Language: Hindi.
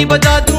घंटी बजा